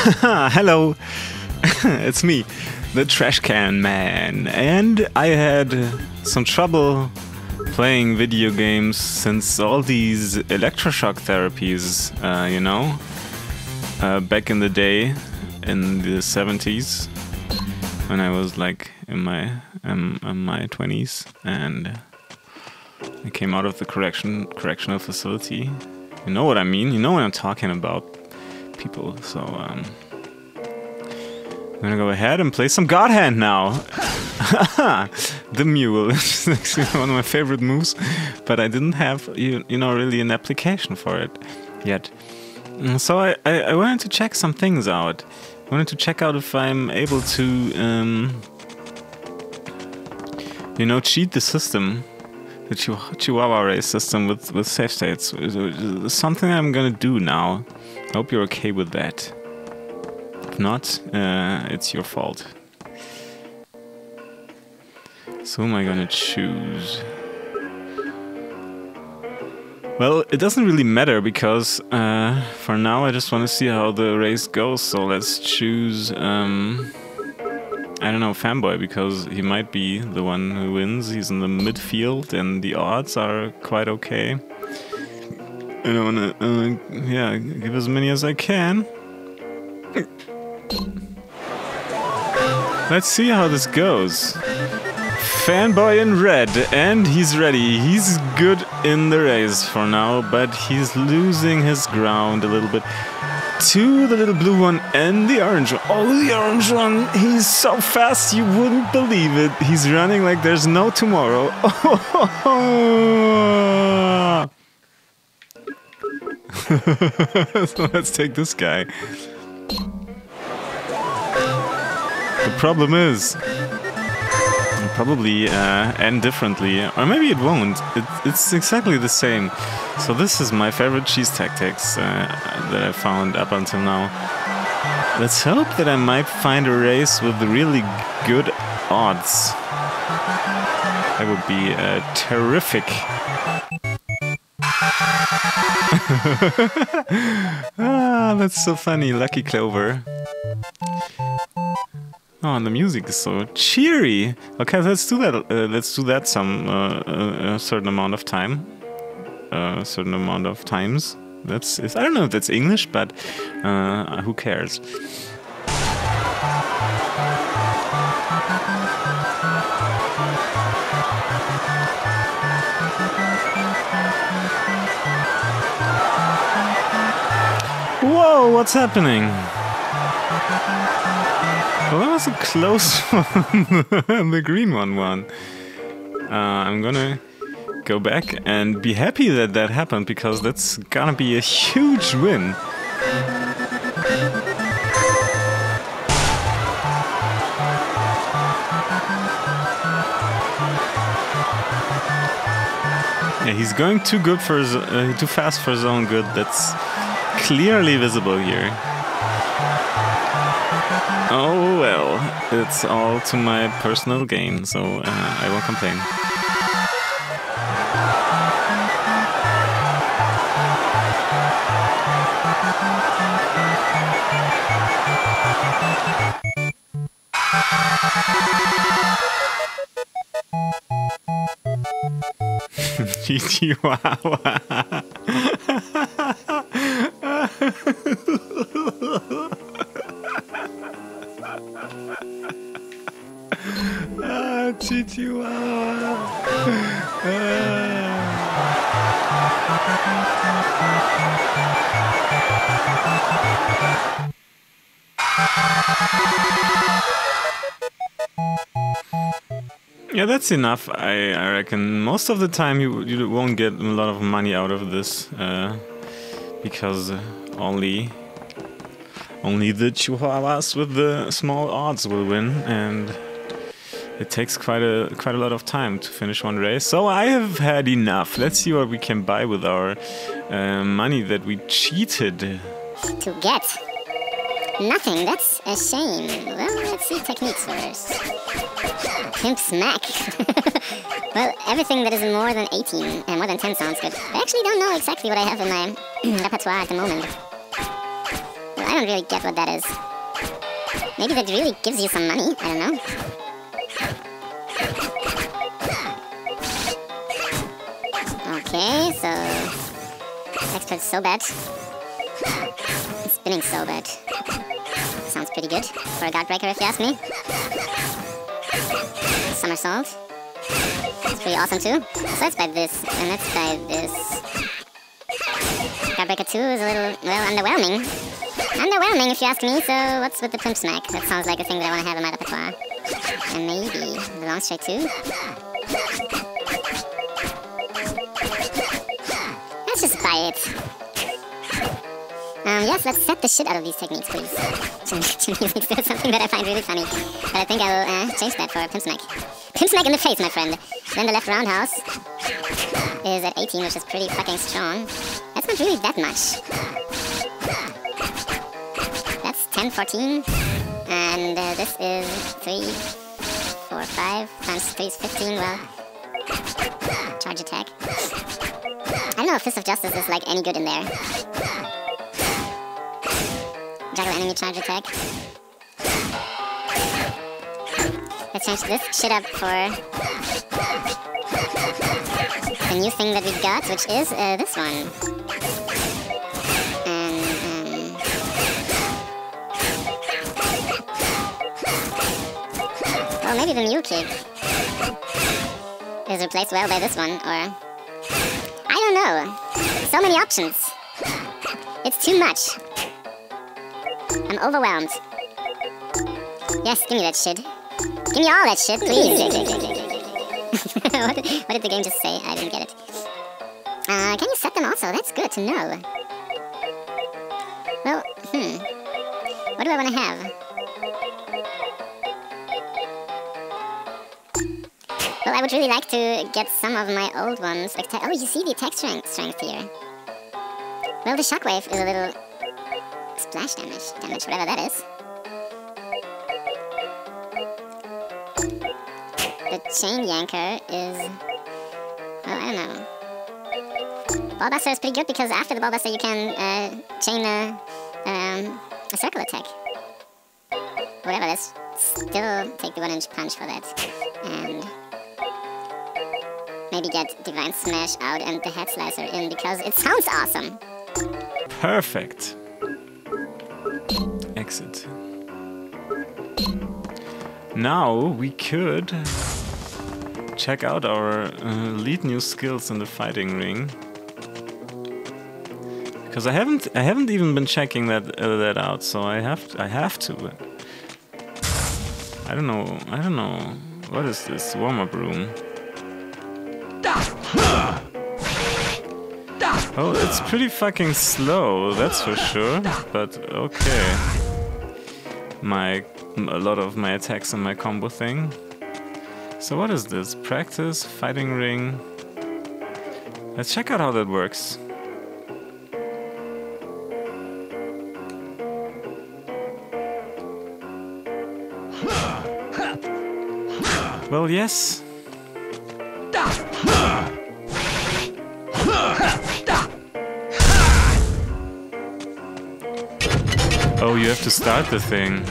Hello, it's me, the trash can man, and I had some trouble playing video games since all these electroshock therapies, uh, you know, uh, back in the day, in the 70s, when I was like in my um, in my 20s, and I came out of the correction correctional facility. You know what I mean? You know what I'm talking about, people. So um, I'm gonna go ahead and play some God Hand now. the mule is actually one of my favorite moves, but I didn't have you, you know really an application for it yet. Mm, So I, I, I wanted to check some things out. I wanted to check out if I'm able to um, you know cheat the system the Chihuahua race system with, with save states. Something I'm gonna do now. I hope you're okay with that. If not, uh, it's your fault. So am I gonna choose? Well, it doesn't really matter because uh, for now I just want to see how the race goes. So let's choose, um, I don't know, Fanboy because he might be the one who wins. He's in the midfield and the odds are quite okay. I want to, uh, yeah, give as many as I can. Let's see how this goes. Fanboy in red, and he's ready. He's good in the race for now, but he's losing his ground a little bit to the little blue one and the orange one. Oh, the orange one! He's so fast you wouldn't believe it. He's running like there's no tomorrow. so let's take this guy. The problem is, it'll probably uh, end differently, or maybe it won't. It, it's exactly the same. So this is my favorite cheese tactics uh, that I found up until now. Let's hope that I might find a race with really good odds. That would be uh, terrific. ah, that's so funny, Lucky Clover. Oh, and the music is so cheery. Okay, let's do that. Uh, let's do that some uh, a, a certain amount of time. Uh, a certain amount of times. That's I don't know if that's English, but uh, who cares? What's happening? Well, that was a close one. the green one won. Uh, I'm gonna go back and be happy that that happened because that's gonna be a huge win. Yeah, he's going too good for his, uh, too fast for his own good. That's clearly visible here. Oh well, it's all to my personal gain, so uh, I won't complain. Chihuahua. Ah. Ah. Yeah, that's enough. I, I reckon most of the time you you won't get a lot of money out of this uh, because only only the Chihuahuas with the small odds will win, and it takes quite a quite a lot of time to finish one race. So I have had enough. Let's see what we can buy with our uh, money that we cheated. To get nothing, that's a shame. Well, let's see techniques first. Pimp smack. well, everything that is more than 18 and more than 10 sounds good. I actually don't know exactly what I have in my repertoire at the moment. Well, I don't really get what that is. Maybe that really gives you some money, I don't know. Okay, so... Expert Sobat. Spinning Sobat. Sounds pretty good. For a Godbreaker, if you ask me. Somersault. It's pretty awesome too. So let's buy this, and let's buy this. Godbreaker 2 is a little, well, underwhelming. Underwhelming, if you ask me, so what's with the Pimp Smack? That sounds like a thing that I want to have in my repertoire. And maybe the Launch Strike 2? Um, yes, let's set the shit out of these techniques, please. Still something that I find really funny. But I think I'll uh, change that for Pimp Smack. Pimp Smack in the face, my friend. Then the left roundhouse is at 18, which is pretty fucking strong. That's not really that much. That's 10, 14. And uh, this is 3, 4, 5 times 3 is 15. Well, charge attack. I don't know if Fist of Justice is like any good in there. Juggle enemy charge attack. Let's change this shit up for the new thing that we got, which is uh, this one. And, um, well, maybe the new kick is replaced well by this one, or... So many options. It's too much. I'm overwhelmed. Yes, give me that shit. Give me all that shit, please. what, did, what, did, the game just say? I didn't get it. Uh, can you set them also? That's good to know. Well, hmm. What do I want to have? Well, I would really like to get some of my old ones. oh, you see the attack strength, strength here. Well, the shockwave is a little splash damage, damage, whatever that is. The chain yanker is... Oh, I don't know. Ballbuster is pretty good because after the ballbuster you can uh, chain a, um, a circle attack. Whatever, let's still take the one inch punch for that. And maybe get Divine Smash out and the Head Slicer in because it sounds awesome. Perfect exit. Now we could check out our uh, lead new skills in the fighting ring. Because I haven't I haven't even been checking that uh, that out, so I have to, I have to. I don't know. I don't know. What is this warm up room? Oh, it's pretty fucking slow, that's for sure. But okay my a lot of my attacks and my combo thing. So what is this? Practice, fighting ring. Let's check out how that works. Well, yes. Have to start the thing.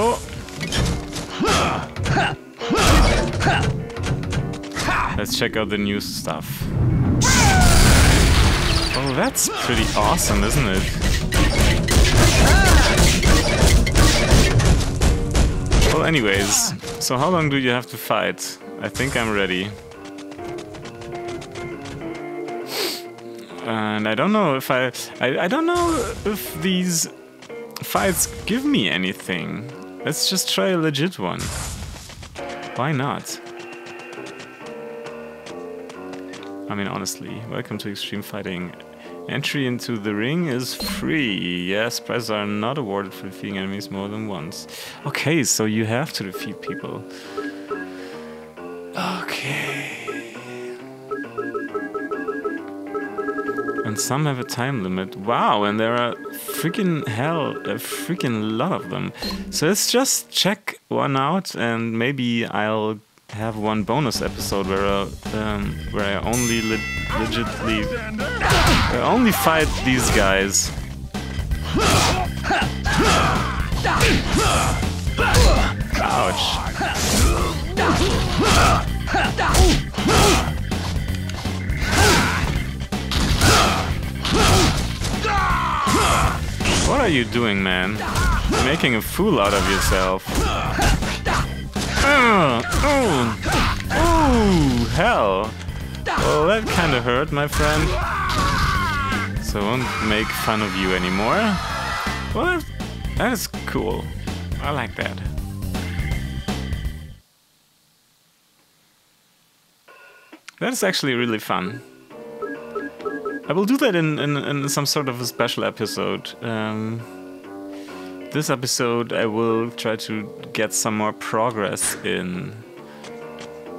Oh. Let's check out the new stuff. Oh, that's pretty awesome, isn't it? Well, anyways, so how long do you have to fight? I think I'm ready. And I don't know if I, I... I don't know if these fights give me anything. Let's just try a legit one. Why not? I mean, honestly, welcome to Extreme Fighting. Entry into the ring is free. Yes, prizes are not awarded for defeating enemies more than once. Okay, so you have to defeat people. Okay. And some have a time limit. Wow, and there are freaking hell, a freaking lot of them. So let's just check one out and maybe I'll have one bonus episode where I, um, where I only le legitly I only fight these guys. Ouch. What are you doing, man? You're making a fool out of yourself. Uh, oh, oh, hell. Well, that kind of hurt, my friend. So I won't make fun of you anymore. Well, that is cool. I like that. That is actually really fun. I will do that in, in, in some sort of a special episode. Um, this episode I will try to get some more progress in.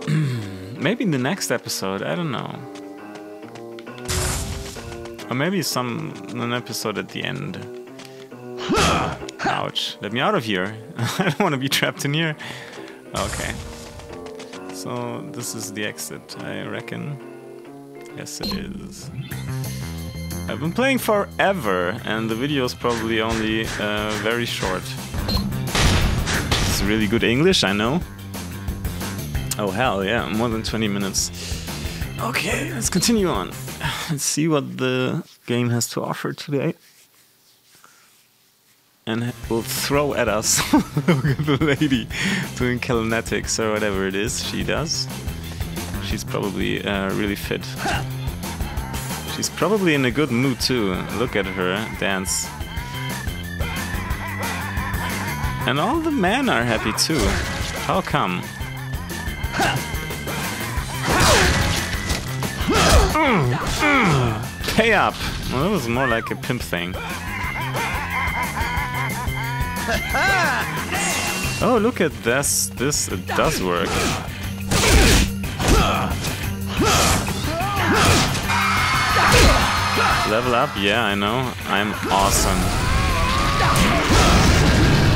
maybe in the next episode, I don't know. Or maybe some an episode at the end. Ouch. Let me out of here. I don't want to be trapped in here. Okay. So this is the exit, I reckon. Yes, it is. I've been playing forever, and the video is probably only uh, very short. It's really good English, I know. Oh hell yeah, more than 20 minutes. Okay, let's continue on. Let's see what the game has to offer today. And will throw at us. The lady doing kinetics or whatever it is she does. She's probably uh, really fit. She's probably in a good mood too. Look at her dance. And all the men are happy too. How come? Mm, mm. Pay up! Well, that was more like a pimp thing. Oh, look at this. This it does work. Level up? Yeah, I know. I'm awesome.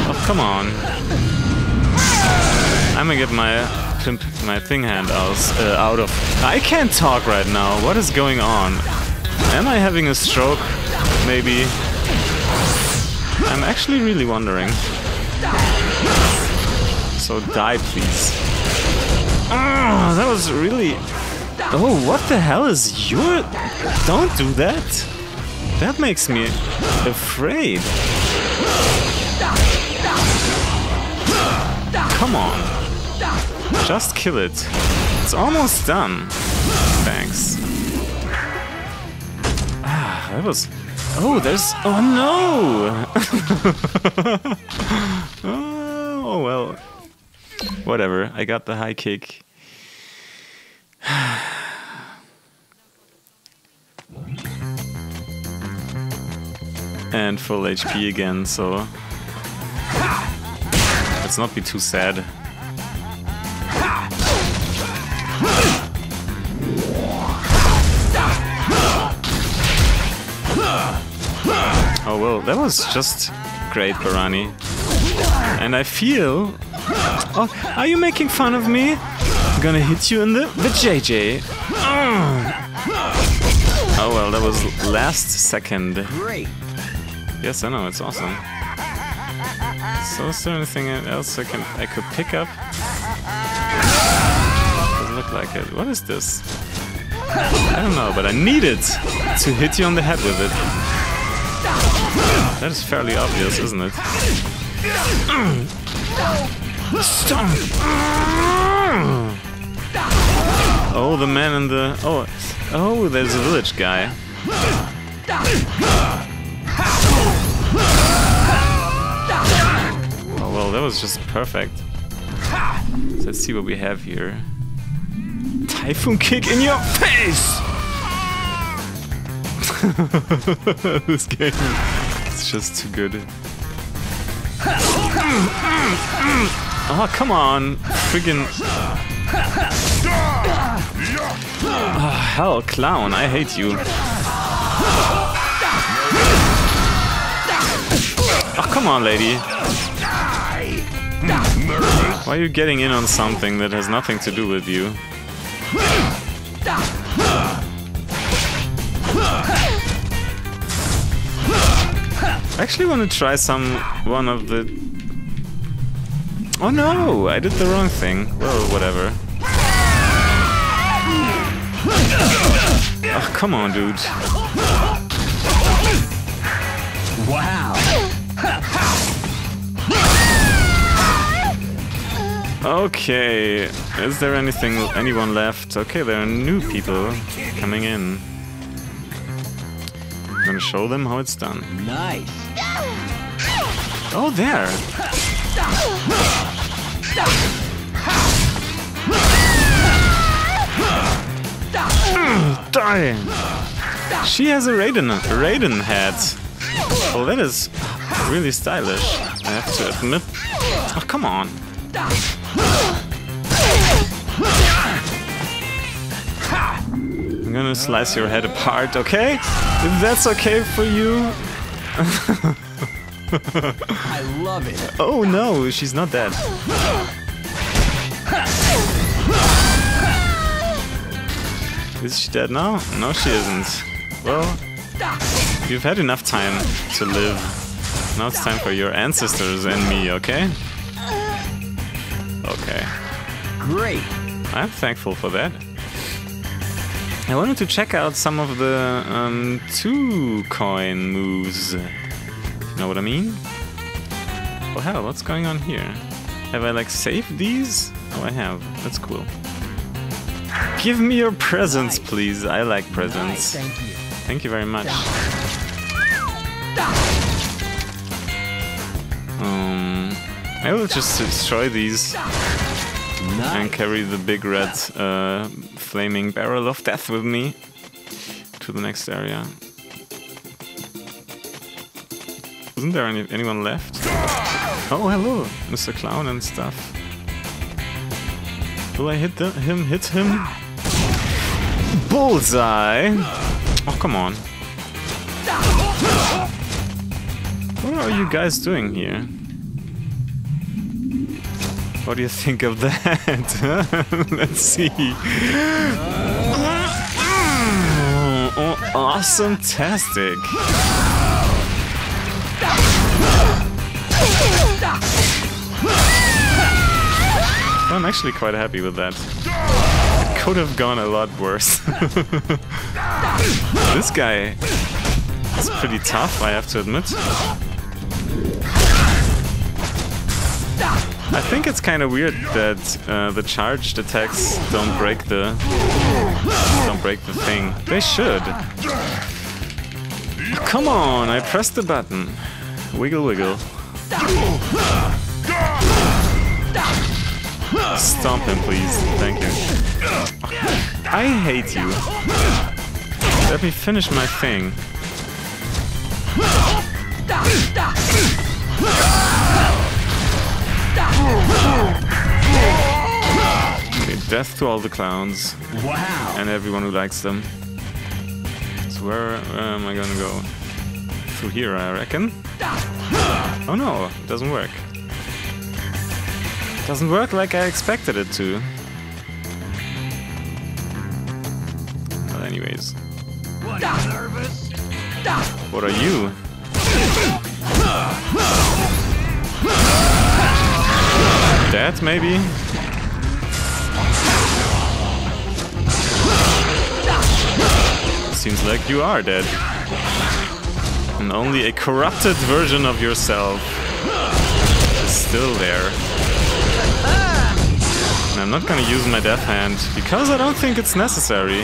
Oh, come on. I'm gonna get my pimp, my thing hand out, uh, out of... I can't talk right now. What is going on? Am I having a stroke? Maybe. I'm actually really wondering. So die, please. Oh, that was really... Oh, what the hell is your... Don't do that. That makes me afraid. Come on. Just kill it. It's almost done. Thanks. Ah, that was... Oh, there's... Oh, no! oh, well. Whatever. I got the high kick. and full HP again, so let's not be too sad. Oh well, that was just great, Beranie. And I feel... Oh, are you making fun of me? I'm gonna hit you in the... the JJ. Mm. Oh well, that was last second. Great. Yes, I know, it's awesome. So is there anything else I can I could pick up? Doesn't look like it. What is this? I don't know, but I need it to hit you on the head with it. That is fairly obvious, isn't it? Mm. Stop! Mm. Oh, the man in the... Oh, oh, there's a village guy. Oh, well, that was just perfect. So let's see what we have here. Typhoon kick in your face! this game is just too good. Oh, come on. Friggin... Oh, hell, clown, I hate you. Oh, come on, lady. Why are you getting in on something that has nothing to do with you? Actually want to try some one of the. Oh no! I did the wrong thing. Well, whatever. Oh, come on, dude. Wow. Okay, is there anything, anyone left? Okay, there are new people coming in. I'm gonna show them how it's done. Nice. Oh, there! Mm, Die! She has a Raiden, Raiden head. Well, that is really stylish, I have to admit. Oh, come on. I'm gonna slice your head apart, okay? If that's okay for you. I love it. Oh no, she's not dead. Is she dead now? No, she isn't. Well, you've had enough time to live. Now it's time for your ancestors and me, okay? Okay. Great. I'm thankful for that. I wanted to check out some of the um, two coin moves. You Know what I mean? Oh hell, what's going on here? Have I like saved these? Oh, I have. That's cool. Give me your presents, please. I like Nice. presents. Thank you. Thank you very much. Um, I will just destroy these and carry the big red uh, flaming barrel of death with me to the next area. Isn't there any, anyone left? Oh, hello, Mr. Clown and stuff. Will I hit him? Hit him? Bullseye! Oh, come on. What are you guys doing here? What do you think of that? Let's see. Oh, awesome tastic. I'm actually quite happy with that. It could have gone a lot worse. this guy is pretty tough, I have to admit. I think it's kind of weird that uh, the charged attacks don't break the don't break the thing. They should. Come on, I pressed the button. Wiggle, wiggle. Stomp him, please. Thank you. I hate you. Let me finish my thing. Okay, death to all the clowns Wow. and everyone who likes them. So where, where am I gonna go? Through here, I reckon. Oh no, it doesn't work. It Doesn't work like I expected it to. Well, anyways. What are you? Dead, maybe? Seems like you are dead. And only a corrupted version of yourself is still there. And I'm not gonna use my death hand because I don't think it's necessary.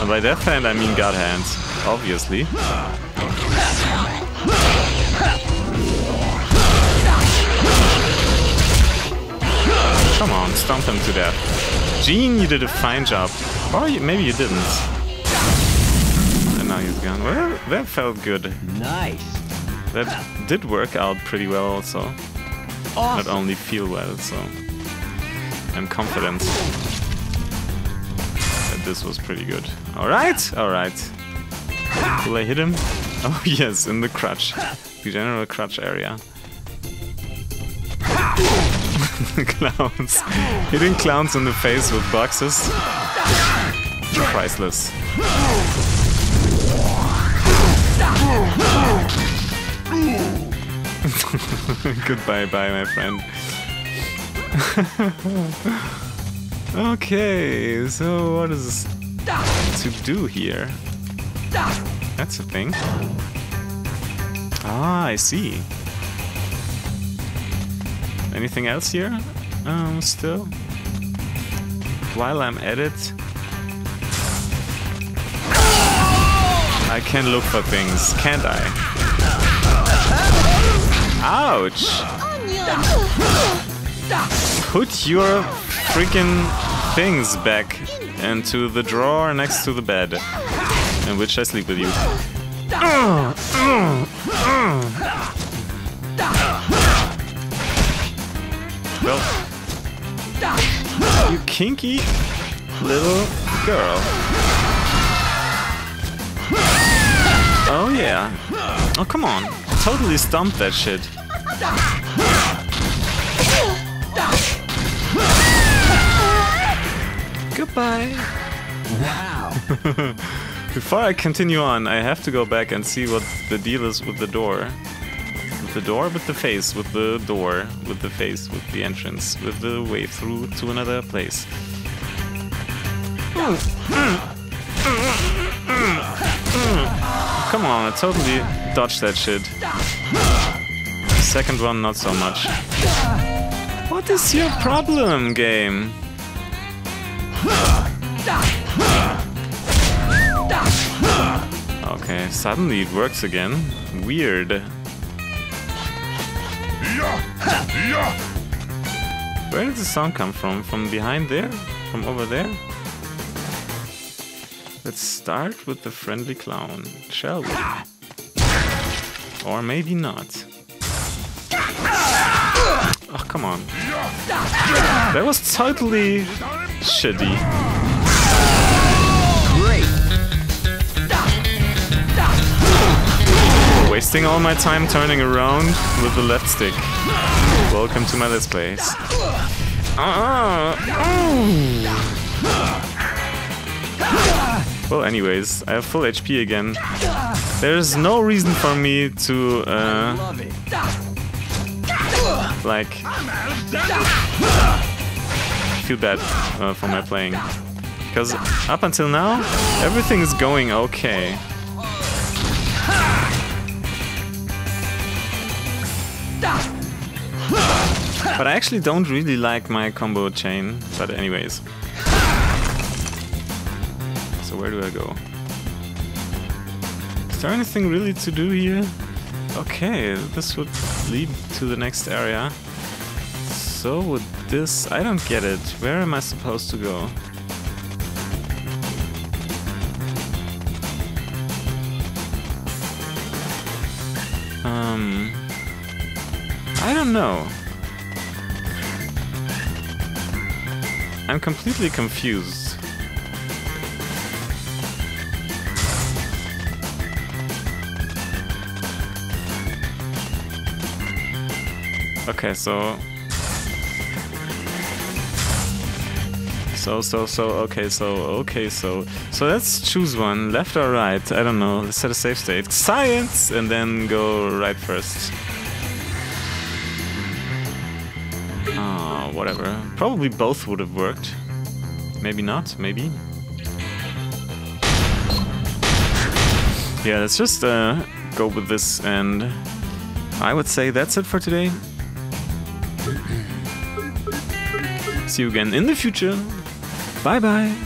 And by death hand I mean god hand, obviously. Come on, stomp him to death. Gene, you did a fine job. Or you, maybe you didn't. And now he's gone. Well, that felt good. Nice. That did work out pretty well also. Not Awesome. only feel well, so I'm confident that this was pretty good. Alright, alright. Will I hit him? Oh yes, in the crutch. The general crutch area. clowns. Hitting clowns in the face with boxes. Priceless. Goodbye, bye, my friend. okay, so what is to do here? That's a thing. Ah, I see. Anything else here? Um, still? While I'm at it, I can look for things, can't I? Ouch! Put your freaking things back into the drawer next to the bed in which I sleep with you. Well, you kinky little girl. Oh yeah. Oh come on. Totally stomped that shit. Goodbye. Wow. Before I continue on, I have to go back and see what the deal is with the door. The door, with the face, with the door, with the face, with the entrance, with the way through to another place. Come on, I totally dodged that shit. Second one, not so much. What is your problem, game? Okay, suddenly it works again. Weird. Where did the sound come from? From behind there? From over there? Let's start with the friendly clown, shall we? Or maybe not. Oh, come on. That was totally shitty. Wasting all my time turning around with the left stick. Welcome to my Let's Plays. Ah, Well, anyways, I have full HP again. There's no reason for me to, uh, like, feel bad uh, for my playing. Because up until now, everything is going okay. But I actually don't really like my combo chain. But anyways. So where do I go? Is there anything really to do here? Okay, this would lead to the next area. So would this, I don't get it. Where am I supposed to go? Um, I don't know. I'm completely confused. Okay, so So, so, so, okay, so, okay, so. So let's choose one, left or right, I don't know, let's set a save state. Science! And then go right first. Whatever. Probably both would have worked. Maybe not, maybe. Yeah, let's just uh, go with this and I would say that's it for today. See you again in the future. Bye bye.